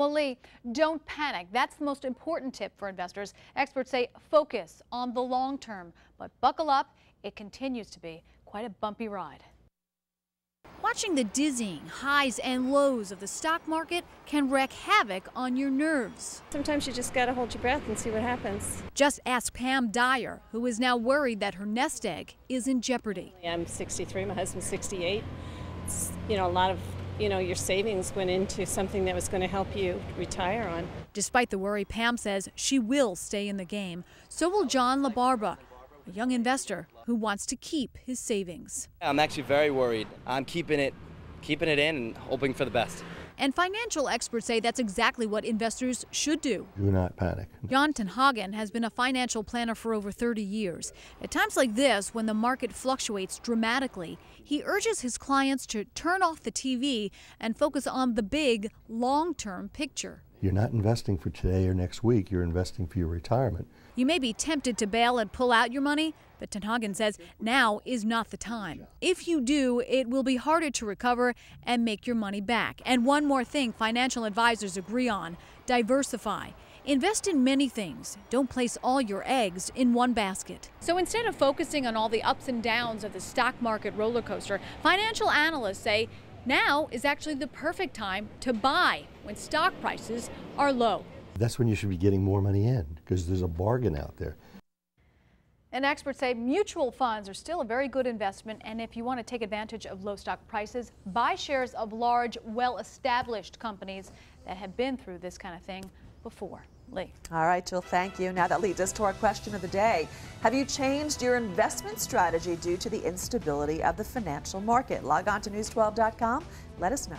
Well, Lee, don't panic. That's the most important tip for investors. Experts say focus on the long term, but buckle up. It continues to be quite a bumpy ride. Watching the dizzying highs and lows of the stock market can wreak havoc on your nerves. Sometimes you just got to hold your breath and see what happens. Just ask Pam Dyer, who is now worried that her nest egg is in jeopardy. I'm 63, my husband's 68. It's, you know, a lot of you know, your savings went into something that was going to help you retire on. Despite the worry, Pam says she will stay in the game. So will John LaBarba, a young investor who wants to keep his savings. I'm actually very worried. I'm keeping it, keeping it in and hoping for the best. And financial experts say that's exactly what investors should do. Do not panic. Jon Ten Haagen has been a financial planner for over 30 years. At times like this, when the market fluctuates dramatically, he urges his clients to turn off the TV and focus on the big, long term picture. You're not investing for today or next week, you're investing for your retirement. You may be tempted to bail and pull out your money, but Ten Haagen says now is not the time. If you do, it will be harder to recover and make your money back. And one more thing financial advisors agree on diversify. Invest in many things. Don't place all your eggs in one basket. So instead of focusing on all the ups and downs of the stock market roller coaster, financial analysts say now is actually the perfect time to buy when stock prices are low. That's when you should be getting more money in because there's a bargain out there. And experts say mutual funds are still a very good investment. And if you want to take advantage of low stock prices, buy shares of large, well established companies that have been through this kind of thing before. Lee. All right, Jill, thank you. Now that leads us to our question of the day. Have you changed your investment strategy due to the instability of the financial market? Log on to news12.com. Let us know.